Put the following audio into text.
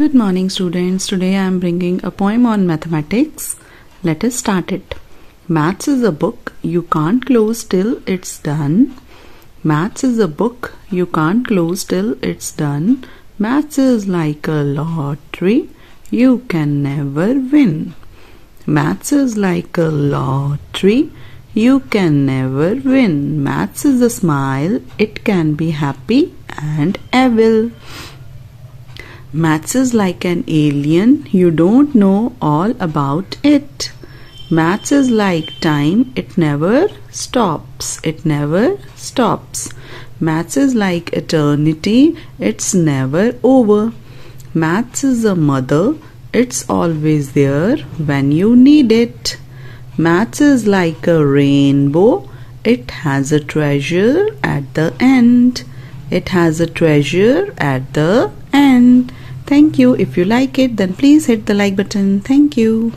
Good morning, students. Today I am bringing a poem on mathematics. Let us start it. Maths is a book you can't close till it's done. Maths is a book you can't close till it's done. Maths is like a lottery you can never win. Maths is like a lottery you can never win. Maths is a smile, it can be happy and evil. Maths is like an alien, you don't know all about it. Maths is like time, it never stops. It never stops. Maths is like eternity, it's never over. Maths is a mother, it's always there when you need it. Maths is like a rainbow, it has a treasure at the end. It has a treasure at the end. Thank you. If you like it, then please hit the like button. Thank you.